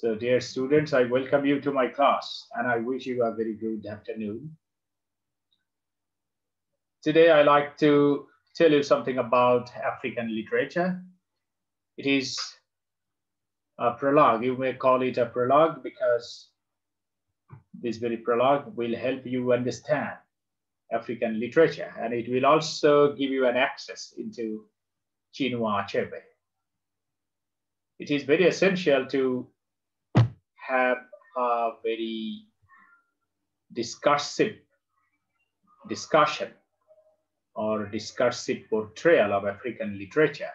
So dear students, I welcome you to my class and I wish you a very good afternoon. Today I like to tell you something about African literature. It is a prologue. You may call it a prologue because this very prologue will help you understand African literature and it will also give you an access into Chinua Achebe. It is very essential to have a very discursive discussion or discursive portrayal of African literature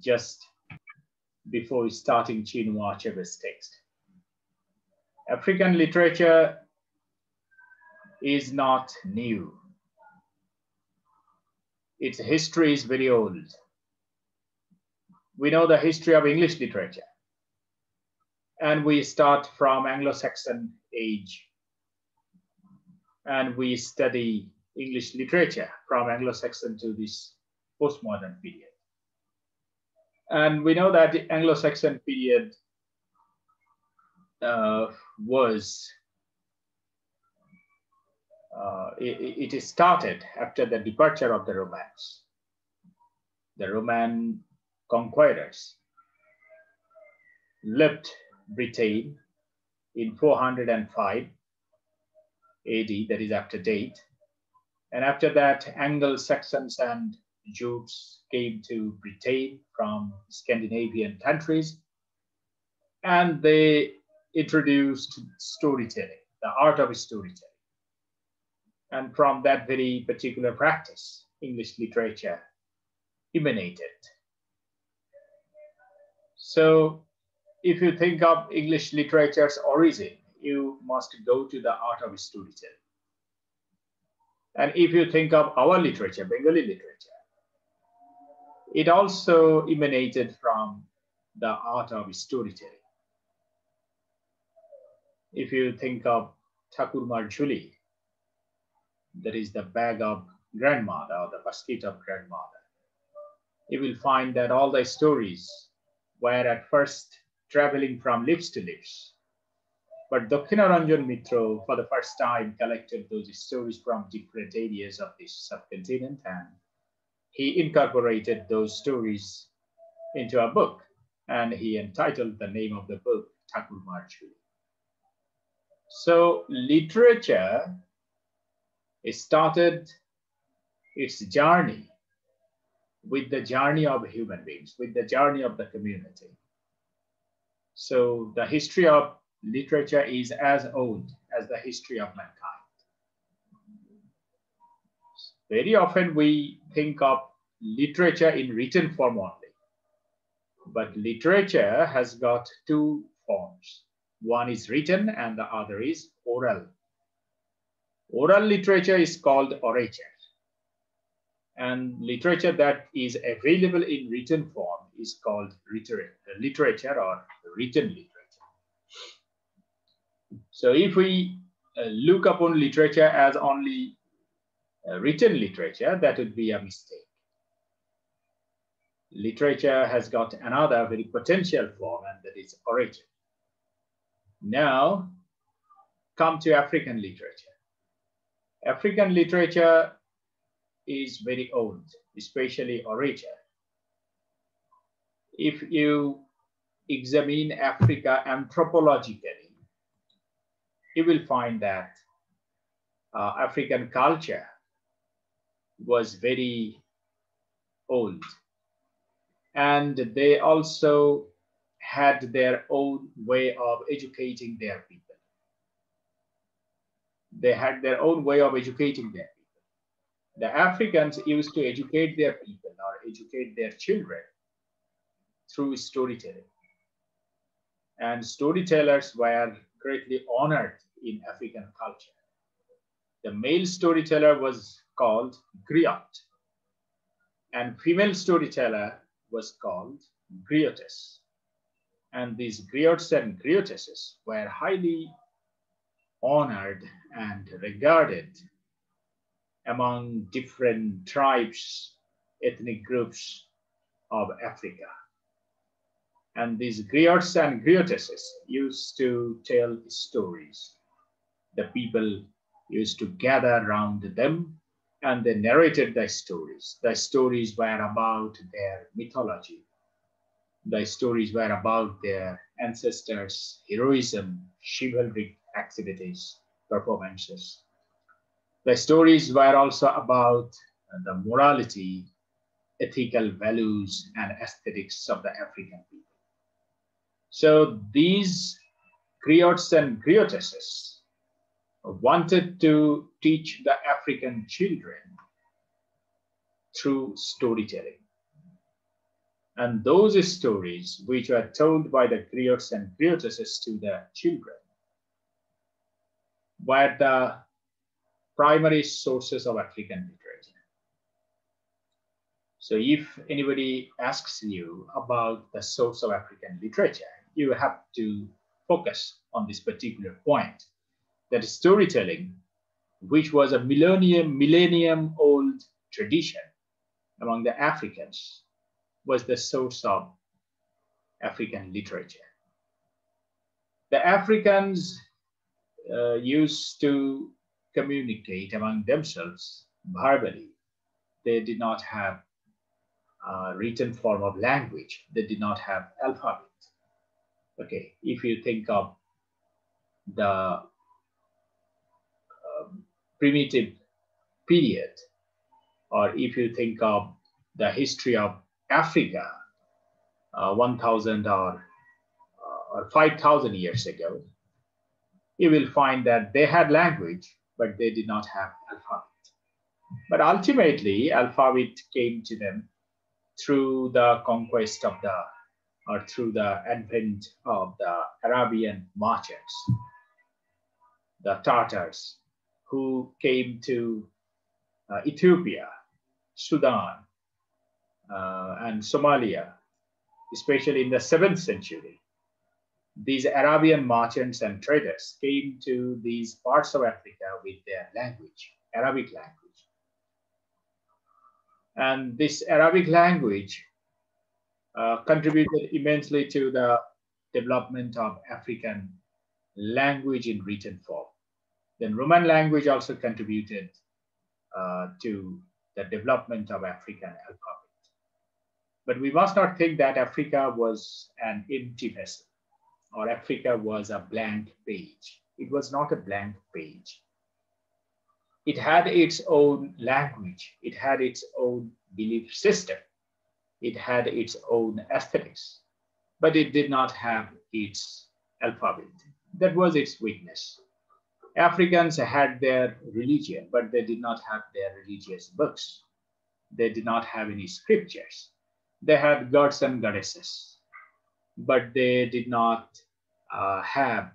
just before starting Chinua Achebe's text. African literature is not new. Its history is very old. We know the history of English literature. And we start from Anglo-Saxon age. And we study English literature from Anglo-Saxon to this postmodern period. And we know that the Anglo-Saxon period uh, was uh, it, it started after the departure of the Romans. The Roman conquerors left Britain in 405 AD, that is after date. And after that, Anglo-Saxons and Jutes came to Britain from Scandinavian countries, and they introduced storytelling, the art of storytelling. And from that very particular practice, English literature emanated. So if you think of English literature's origin, you must go to the art of storytelling. And if you think of our literature, Bengali literature, it also emanated from the art of storytelling. If you think of Thakurmar Jhuli, that is the bag of grandmother or the basket of grandmother, you will find that all the stories were at first traveling from lips to lips. But Ranjan Mitra, for the first time, collected those stories from different areas of this subcontinent and he incorporated those stories into a book and he entitled the name of the book Jhuli. So literature started its journey with the journey of human beings, with the journey of the community. So the history of literature is as old as the history of mankind. Very often we think of literature in written form only, but literature has got two forms. One is written and the other is oral. Oral literature is called orature. And literature that is available in written form is called literature or written literature. So if we uh, look upon literature as only uh, written literature, that would be a mistake. Literature has got another very potential form, and that is orature. Now, come to African literature. African literature is very old, especially orature. If you examine Africa anthropologically, you will find that uh, African culture was very old. And they also had their own way of educating their people. They had their own way of educating their people. The Africans used to educate their people or educate their children through storytelling. And storytellers were greatly honored in African culture. The male storyteller was called griot, and female storyteller was called griotess. And these griots and griotesses were highly honored and regarded among different tribes, ethnic groups of Africa. And these griots and griotesses used to tell stories. The people used to gather around them and they narrated their stories. The stories were about their mythology. The stories were about their ancestors' heroism, chivalric activities, performances. The stories were also about the morality, ethical values, and aesthetics of the African people. So these griots and griotesses wanted to teach the African children through storytelling. And those stories, which were told by the griots and griotesses to the children, were the primary sources of African literature. So if anybody asks you about the source of African literature, you have to focus on this particular point that storytelling, which was a millennium, millennium old tradition among the Africans, was the source of African literature. The Africans uh, used to communicate among themselves verbally. They did not have a written form of language. They did not have alphabet okay, if you think of the um, primitive period, or if you think of the history of Africa, uh, 1,000 or, uh, or 5,000 years ago, you will find that they had language, but they did not have alphabet. But ultimately, alphabet came to them through the conquest of the or through the advent of the Arabian merchants, the Tartars, who came to uh, Ethiopia, Sudan, uh, and Somalia, especially in the 7th century. These Arabian merchants and traders came to these parts of Africa with their language, Arabic language. And this Arabic language uh, contributed immensely to the development of African language in written form. Then Roman language also contributed uh, to the development of African alphabet. But we must not think that Africa was an empty vessel or Africa was a blank page. It was not a blank page. It had its own language. It had its own belief system it had its own aesthetics, but it did not have its alphabet. That was its weakness. Africans had their religion, but they did not have their religious books. They did not have any scriptures. They had gods and goddesses, but they did not uh, have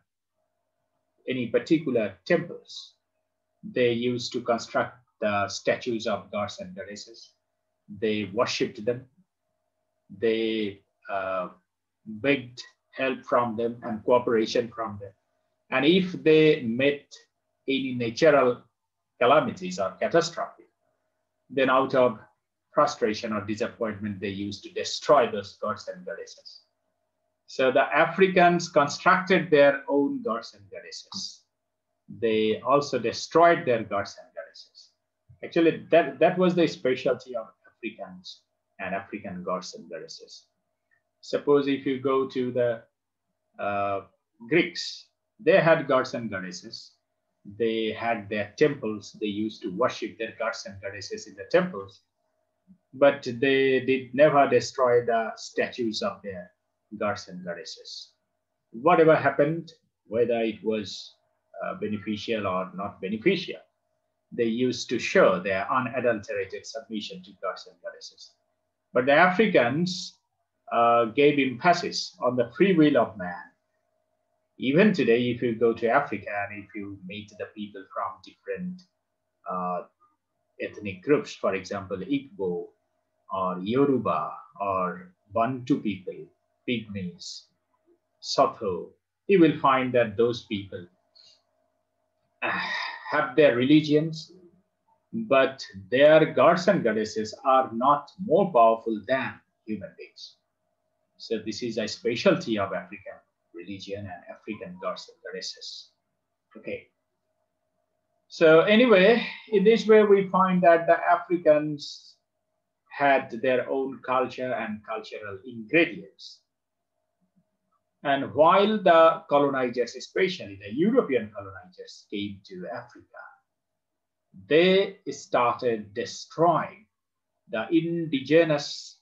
any particular temples. They used to construct the statues of gods and goddesses. They worshipped them they uh, begged help from them and cooperation from them. And if they met any natural calamities or catastrophe, then out of frustration or disappointment, they used to destroy those gods and goddesses. So the Africans constructed their own gods and goddesses. They also destroyed their gods and goddesses. Actually, that, that was the specialty of Africans and African gods and goddesses. Suppose if you go to the uh, Greeks, they had gods and goddesses. They had their temples. They used to worship their gods and goddesses in the temples, but they did never destroy the statues of their gods and goddesses. Whatever happened, whether it was uh, beneficial or not beneficial, they used to show their unadulterated submission to gods and goddesses. But the Africans uh, gave emphasis on the free will of man. Even today, if you go to Africa and if you meet the people from different uh, ethnic groups, for example, Igbo or Yoruba or Bantu people, Pygmies, Sotho, you will find that those people uh, have their religions, but their gods and goddesses are not more powerful than human beings. So this is a specialty of African religion and African gods and goddesses. Okay. So anyway, in this way, we find that the Africans had their own culture and cultural ingredients. And while the colonizers, especially the European colonizers, came to Africa, they started destroying the indigenous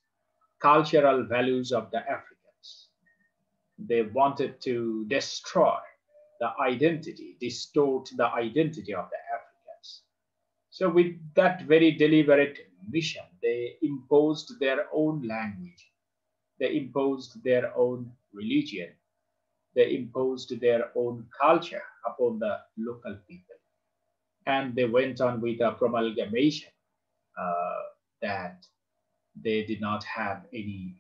cultural values of the Africans. They wanted to destroy the identity, distort the identity of the Africans. So, with that very deliberate mission, they imposed their own language, they imposed their own religion, they imposed their own culture upon the local people. And they went on with a promulgation uh, that they did not have any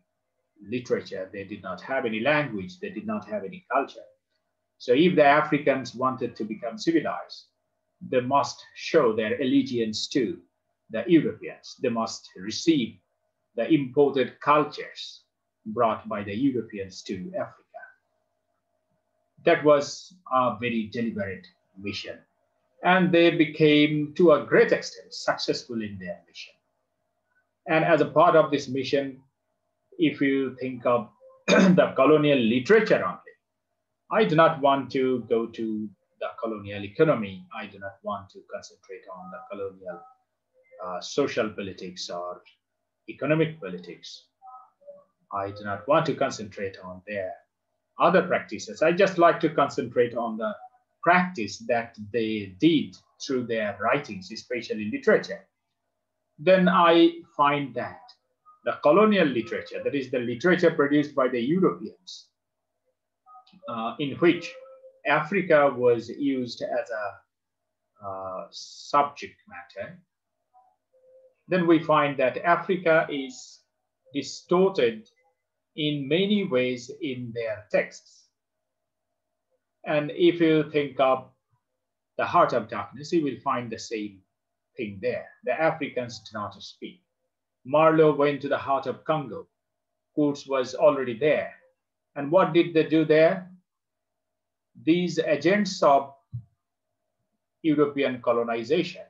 literature, they did not have any language, they did not have any culture. So if the Africans wanted to become civilized, they must show their allegiance to the Europeans. They must receive the imported cultures brought by the Europeans to Africa. That was a very deliberate mission. And they became, to a great extent, successful in their mission. And as a part of this mission, if you think of the colonial literature only, I do not want to go to the colonial economy. I do not want to concentrate on the colonial uh, social politics or economic politics. I do not want to concentrate on their other practices. I just like to concentrate on the practice that they did through their writings, especially literature then I find that the colonial literature, that is the literature produced by the Europeans, uh, in which Africa was used as a uh, subject matter, then we find that Africa is distorted in many ways in their texts. And if you think of the heart of darkness, you will find the same thing there. The Africans did not speak. Marlowe went to the heart of Congo. Kurtz was already there. And what did they do there? These agents of European colonization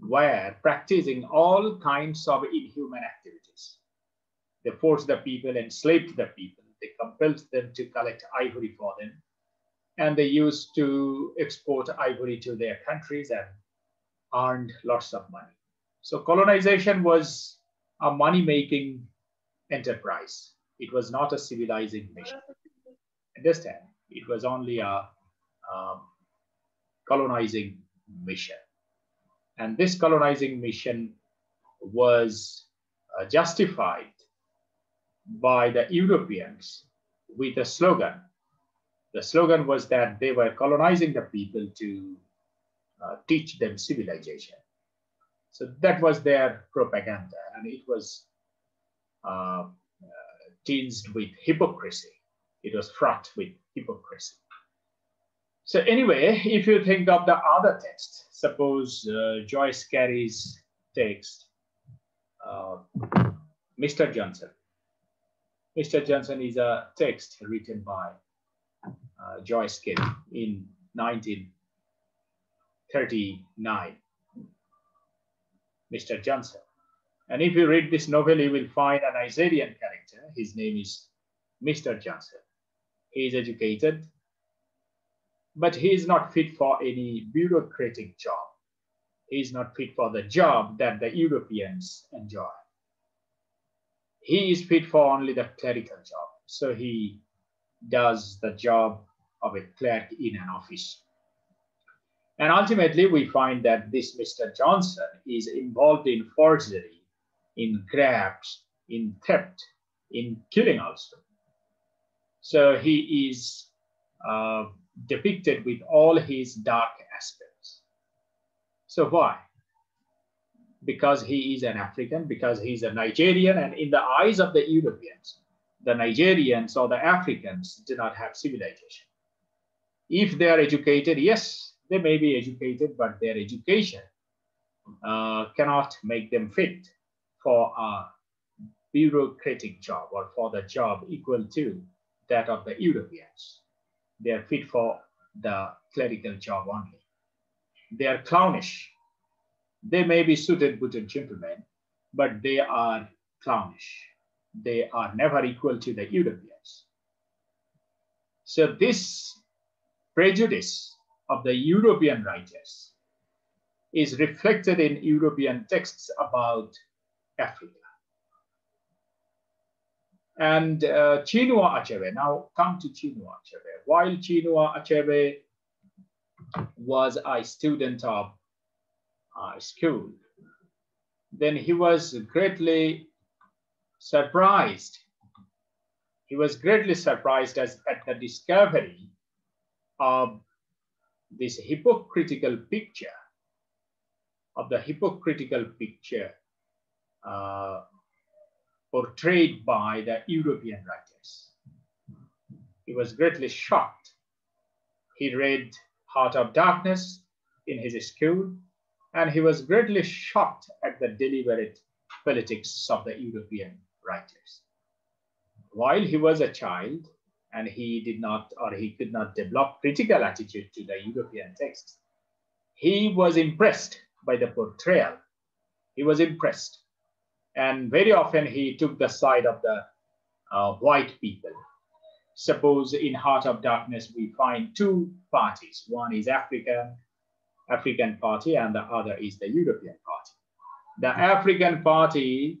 were practicing all kinds of inhuman activities. They forced the people, enslaved the people, they compelled them to collect ivory for them, and they used to export ivory to their countries and earned lots of money. So colonization was a money-making enterprise. It was not a civilizing mission. Understand? It was only a um, colonizing mission. And this colonizing mission was uh, justified by the Europeans with a slogan. The slogan was that they were colonizing the people to uh, teach them civilization. So that was their propaganda, and it was uh, tinged with hypocrisy. It was fraught with hypocrisy. So anyway, if you think of the other text, suppose uh, Joyce Cary's text, uh, Mr. Johnson. Mr. Johnson is a text written by uh, Joyce Cary in 1939. Mr. Johnson. And if you read this novel, you will find an Nigerian character. His name is Mr. Johnson. He is educated, but he is not fit for any bureaucratic job. He is not fit for the job that the Europeans enjoy. He is fit for only the clerical job. So he does the job of a clerk in an office. And ultimately, we find that this Mr. Johnson is involved in forgery, in grabs, in theft, in killing also. So he is uh, depicted with all his dark aspects. So why? Because he is an African, because he's a Nigerian, and in the eyes of the Europeans, the Nigerians or the Africans do not have civilization. If they are educated, yes, they may be educated, but their education uh, cannot make them fit for a bureaucratic job or for the job equal to that of the Europeans. They are fit for the clerical job only. They are clownish. They may be suited booted gentlemen, but they are clownish. They are never equal to the Europeans. So this prejudice of the European writers is reflected in European texts about Africa. And uh, Chinua Achebe, now come to Chinua Achebe. While Chinua Achebe was a student of uh, school, then he was greatly surprised. He was greatly surprised as, at the discovery of this hypocritical picture, of the hypocritical picture uh, portrayed by the European writers. He was greatly shocked. He read Heart of Darkness in his school, and he was greatly shocked at the deliberate politics of the European writers. While he was a child and he did not or he could not develop critical attitude to the European texts, he was impressed by the portrayal. He was impressed. And very often he took the side of the uh, white people. Suppose in Heart of Darkness, we find two parties. One is African, African party and the other is the European party. The African party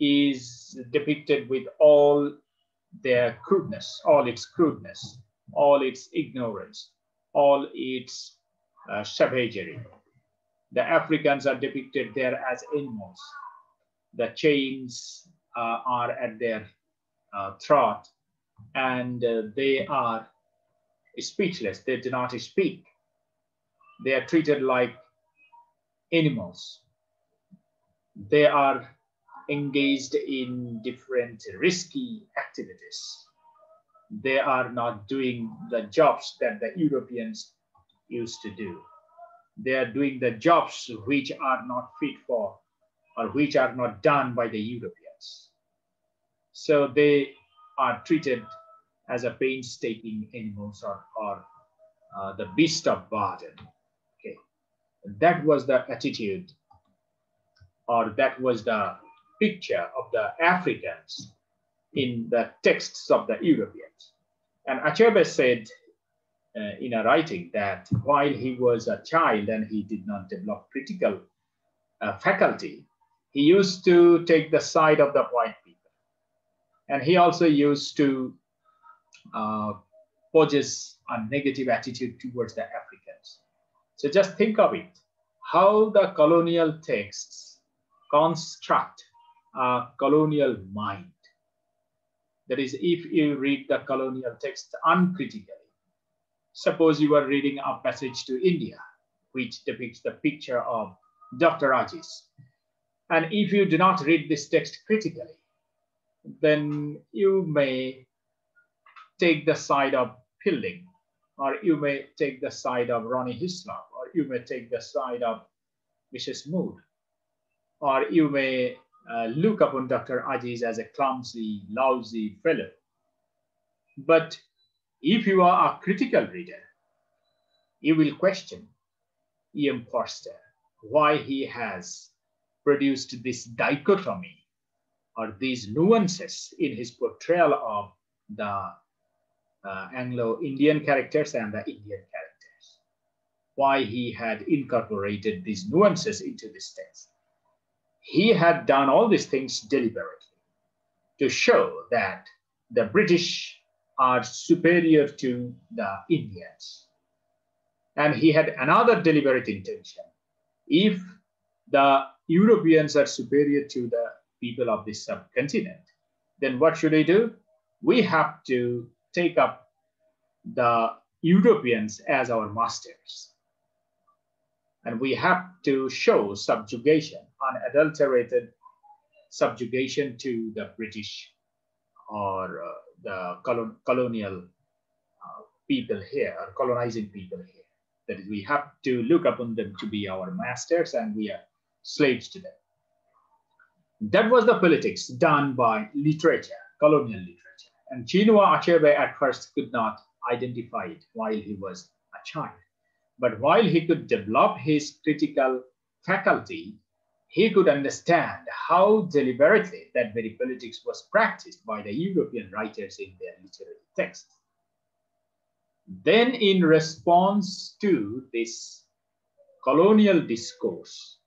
is depicted with all their crudeness, all its crudeness, all its ignorance, all its uh, savagery. The Africans are depicted there as animals. The chains uh, are at their uh, throat and uh, they are speechless. They do not speak. They are treated like animals. They are engaged in different risky activities. They are not doing the jobs that the Europeans used to do. They are doing the jobs which are not fit for or which are not done by the Europeans. So they are treated as a painstaking animals or, or uh, the beast of burden. That was the attitude or that was the picture of the Africans in the texts of the Europeans. And Achebe said uh, in a writing that while he was a child and he did not develop critical uh, faculty, he used to take the side of the white people. And he also used to uh, possess a negative attitude towards the Africans. So just think of it, how the colonial texts construct a colonial mind. That is, if you read the colonial text uncritically, suppose you are reading a passage to India, which depicts the picture of Dr. Aziz. And if you do not read this text critically, then you may take the side of Fielding, or you may take the side of Ronny Heaslop, you may take the side of Mrs. Moore, or you may uh, look upon Dr. Aziz as a clumsy, lousy fellow. But if you are a critical reader, you will question E.M. Forster, why he has produced this dichotomy or these nuances in his portrayal of the uh, Anglo-Indian characters and the Indian characters. Why he had incorporated these nuances into this text he had done all these things deliberately to show that the British are superior to the Indians. And he had another deliberate intention. If the Europeans are superior to the people of this subcontinent, then what should we do? We have to take up the Europeans as our masters. And we have to show subjugation unadulterated subjugation to the British or uh, the colon colonial uh, people here, or colonizing people here. That is, we have to look upon them to be our masters and we are slaves to them. That was the politics done by literature, colonial literature. And Chinua Achebe at first could not identify it while he was a child. But while he could develop his critical faculty, he could understand how deliberately that very politics was practiced by the European writers in their literary texts. Then, in response to this colonial discourse,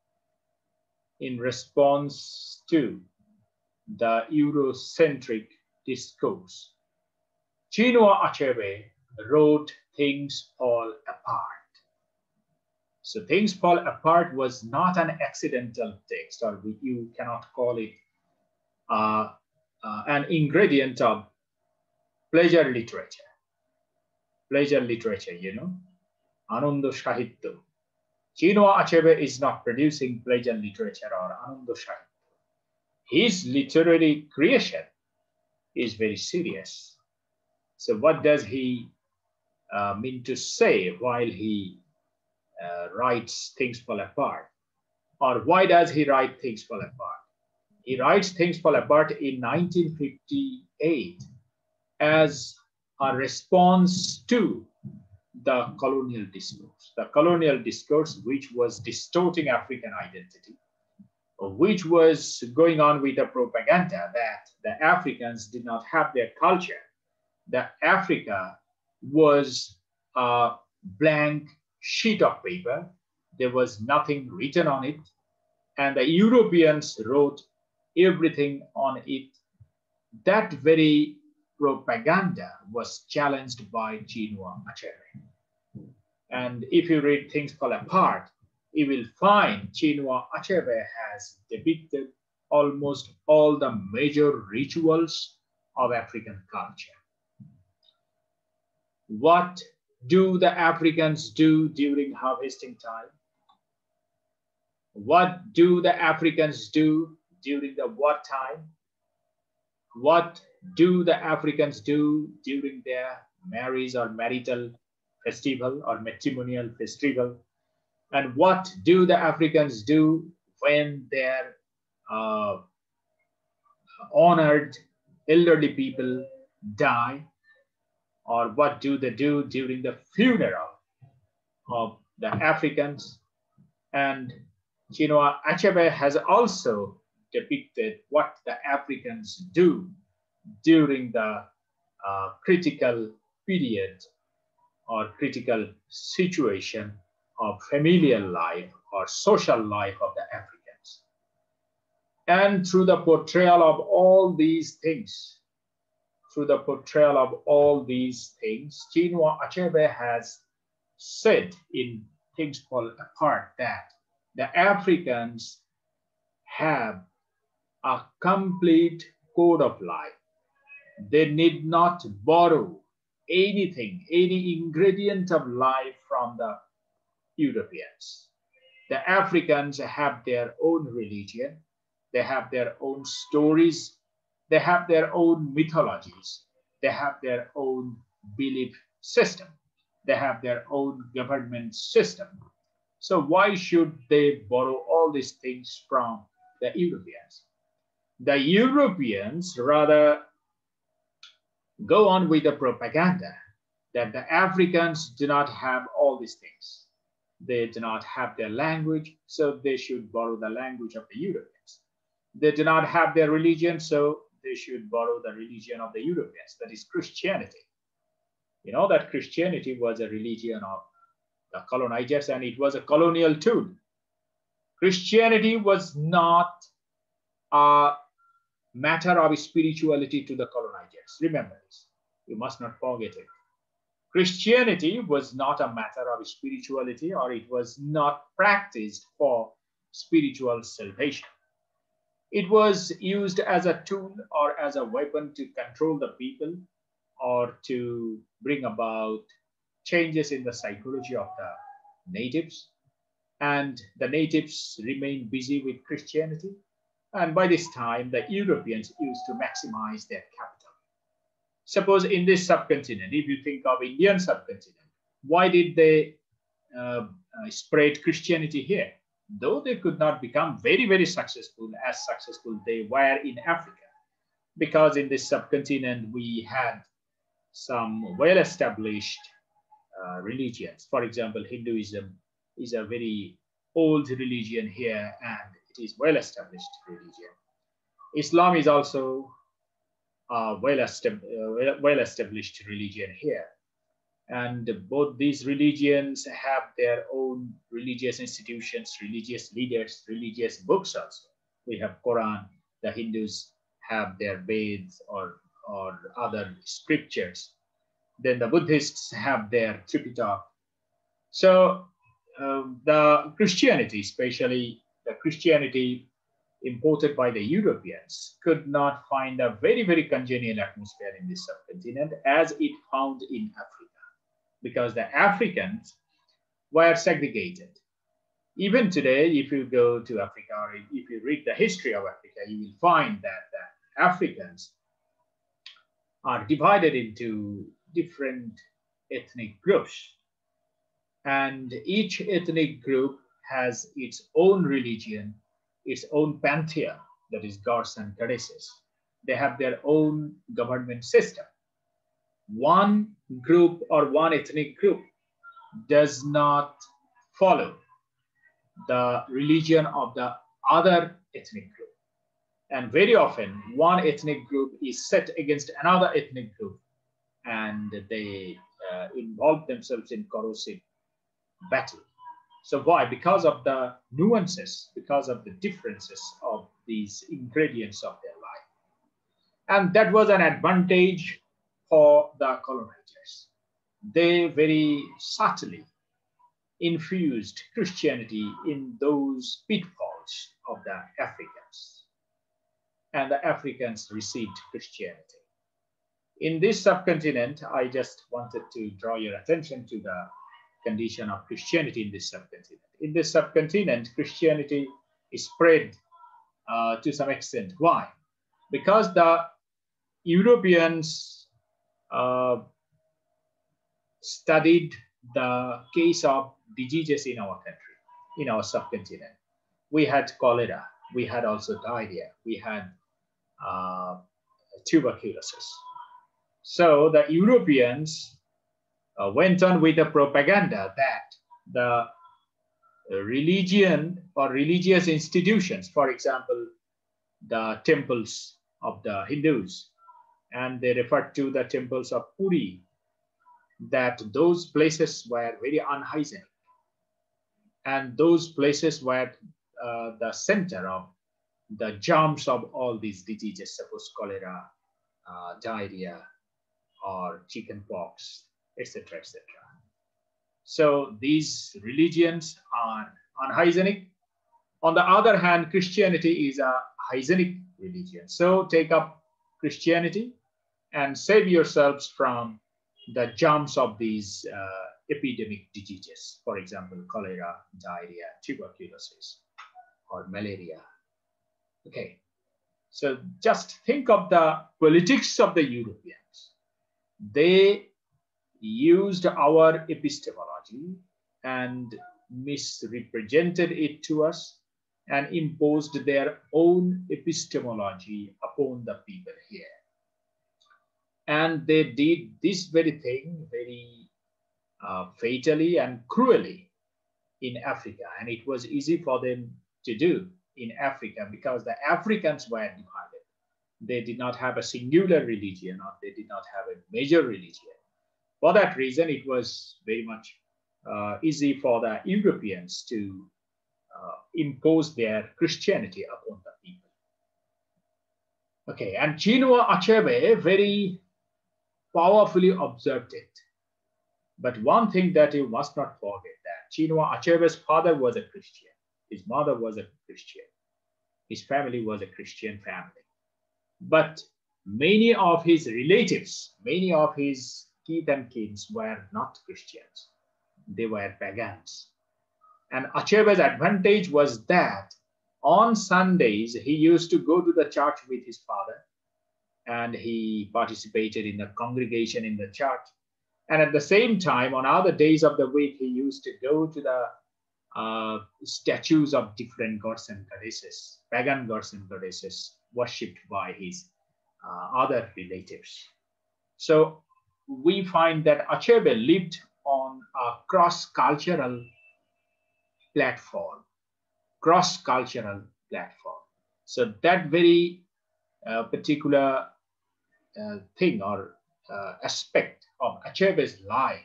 in response to the Eurocentric discourse, Chinua Achebe wrote Things Fall Apart so Things Fall Apart was not an accidental text, or you cannot call it uh, uh, an ingredient of pleasure literature. Pleasure literature, you know, Ananda Sahitya. Chinua Achebe is not producing pleasure literature or Ananda. His literary creation is very serious. So what does he uh, mean to say while he Uh, writes Things Fall Apart? Or why does he write Things Fall Apart? He writes Things Fall Apart in 1958 as a response to the colonial discourse. The colonial discourse, which was distorting African identity, which was going on with the propaganda that the Africans did not have their culture, that Africa was a blank sheet of paper. There was nothing written on it. And the Europeans wrote everything on it. That very propaganda was challenged by Chinua Achebe. And if you read Things Fall Apart, you will find Chinua Achebe has depicted almost all the major rituals of African culture. What do the Africans do during harvesting time? What do the Africans do during the what time? What do the Africans do during their marriage or marital festival or matrimonial festival? And what do the Africans do when their uh, honored elderly people die? Or what do they do during the funeral of the Africans. And Chinua Achebe has also depicted what the Africans do during the uh, critical period or critical situation of familial life or social life of the Africans. And through the portrayal of all these things, through the portrayal of all these things, Chinua Achebe has said in Things Fall Apart that the Africans have a complete code of life. They need not borrow anything, any ingredient of life from the Europeans. The Africans have their own religion, they have their own stories, they have their own mythologies. They have their own belief system. They have their own government system. So why should they borrow all these things from the Europeans? The Europeans rather go on with the propaganda that the Africans do not have all these things. They do not have their language, so they should borrow the language of the Europeans. They do not have their religion, so they should borrow the religion of the Europeans, that is Christianity. You know that Christianity was a religion of the colonizers and it was a colonial tool. Christianity was not a matter of spirituality to the colonizers. Remember this. You must not forget it. Christianity was not a matter of spirituality or it was not practiced for spiritual salvation. It was used as a tool or as a weapon to control the people or to bring about changes in the psychology of the natives. And the natives remained busy with Christianity. And by this time, the Europeans used to maximize their capital. Suppose in this subcontinent, if you think of Indian subcontinent, why did they uh, uh, spread Christianity here? Though they could not become very, very successful as successful they were in Africa. Because in this subcontinent, we had some well-established uh, religions. For example, Hinduism is a very old religion here and it is well-established religion. Islam is also a well-established uh, religion here. And both these religions have their own religious institutions, religious leaders, religious books also. We have Quran, the Hindus have their Veds or, or other scriptures. Then the Buddhists have their Tripitaka. So um, the Christianity, especially the Christianity imported by the Europeans, could not find a very, very congenial atmosphere in this subcontinent as it found in Africa because the Africans were segregated. Even today, if you go to Africa or if you read the history of Africa, you will find that the Africans are divided into different ethnic groups. And each ethnic group has its own religion, its own pantheon, that is gods and goddesses. They have their own government system one group or one ethnic group does not follow the religion of the other ethnic group. And very often, one ethnic group is set against another ethnic group, and they uh, involve themselves in corrosive battle. So why? Because of the nuances, because of the differences of these ingredients of their life. And that was an advantage for the colonizers. They very subtly infused Christianity in those pitfalls of the Africans. And the Africans received Christianity. In this subcontinent, I just wanted to draw your attention to the condition of Christianity in this subcontinent. In this subcontinent, Christianity is spread uh, to some extent. Why? Because the Europeans studied the case of diseases in our country, in our subcontinent. We had cholera, we had also diarrhea, we had uh, tuberculosis. So the Europeans uh, went on with the propaganda that the religion or religious institutions, for example, the temples of the Hindus, and they referred to the temples of Puri, that those places were very unhygienic. And those places were uh, the center of the germs of all these diseases, suppose cholera, uh, diarrhea, or chickenpox, etc., etc. So these religions are unhygienic. On the other hand, Christianity is a hygienic religion. So take up Christianity and save yourselves from the germs of these uh, epidemic diseases, for example, cholera, diarrhea, tuberculosis, or malaria. Okay, so just think of the politics of the Europeans. They used our epistemology and misrepresented it to us and imposed their own epistemology upon the people here. And they did this very thing very uh, fatally and cruelly in Africa. And it was easy for them to do in Africa because the Africans were divided. They did not have a singular religion or they did not have a major religion. For that reason, it was very much uh, easy for the Europeans to uh, impose their Christianity upon the people. Okay, and Chinua Achebe very powerfully observed it. But one thing that you must not forget that Chinua Achebe's father was a Christian. His mother was a Christian. His family was a Christian family. But many of his relatives, many of his kith and kins were not Christians. They were pagans. And Achebe's advantage was that on Sundays, he used to go to the church with his father and he participated in the congregation in the church. And at the same time, on other days of the week, he used to go to the uh, statues of different gods and goddesses, pagan gods and goddesses worshipped by his uh, other relatives. So we find that Achebe lived on a cross-cultural platform, cross-cultural platform. So that very uh, particular uh, thing or uh, aspect of Achebe's life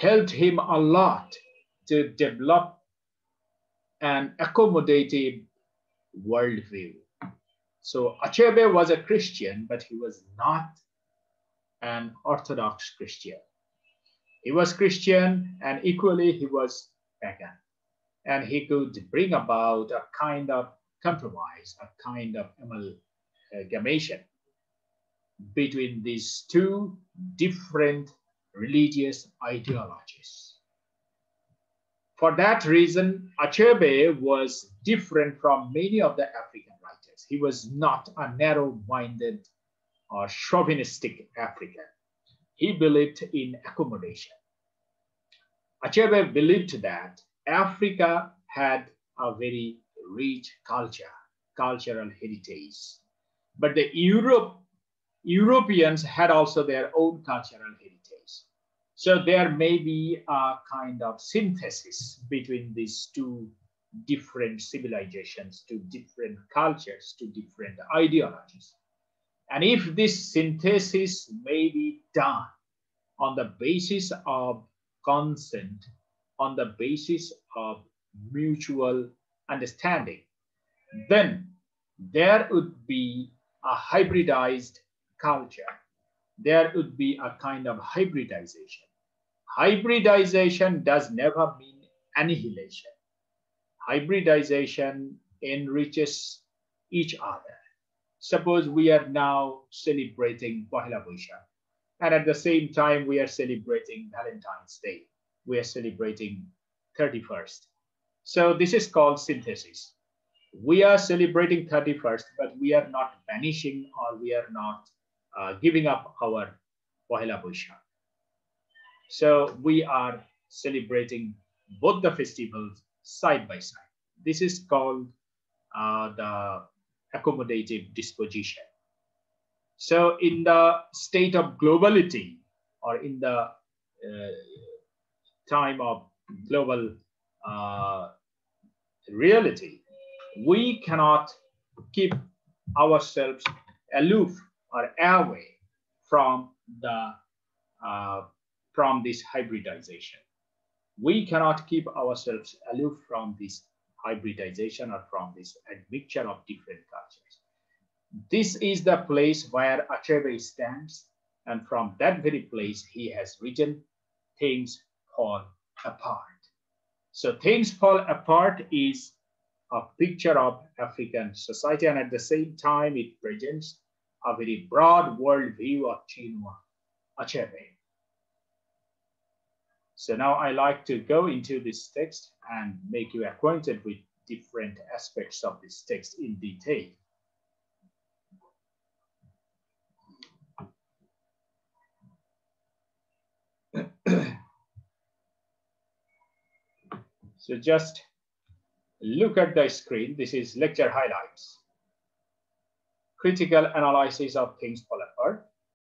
helped him a lot to develop an accommodative worldview. So Achebe was a Christian, but he was not an Orthodox Christian. He was Christian and equally he was pagan. And he could bring about a kind of compromise, a kind of amalgamation between these two different religious ideologies. For that reason, Achebe was different from many of the African writers. He was not a narrow-minded or chauvinistic African. He believed in accommodation. Achebe believed that Africa had a very rich culture, cultural heritage. But the Europe, Europeans had also their own cultural heritage. So there may be a kind of synthesis between these two different civilizations, two different cultures, two different ideologies. And if this synthesis may be done on the basis of consent, on the basis of mutual understanding, then there would be a hybridized culture. There would be a kind of hybridization. Hybridization does never mean annihilation. Hybridization enriches each other. Suppose we are now celebrating Boishakh, and at the same time we are celebrating Valentine's Day. We are celebrating 31st. So this is called synthesis. We are celebrating 31st, but we are not vanishing or we are not giving up our Pohila Boishakh. So we are celebrating both the festivals side by side. This is called uh, the accommodative disposition. So in the state of globality or in the uh, time of global uh, reality, we cannot keep ourselves aloof or away from the uh, from this hybridization. We cannot keep ourselves aloof from this hybridization or from this admixture of different cultures. This is the place where Achebe stands, and from that very place he has written, Things Fall Apart. So Things Fall Apart is a picture of African society, and at the same time, it presents a very broad worldview of Chinua Achebe. So now I like to go into this text and make you acquainted with different aspects of this text in detail. so just look at the screen. This is lecture highlights. Critical analysis of things. Fall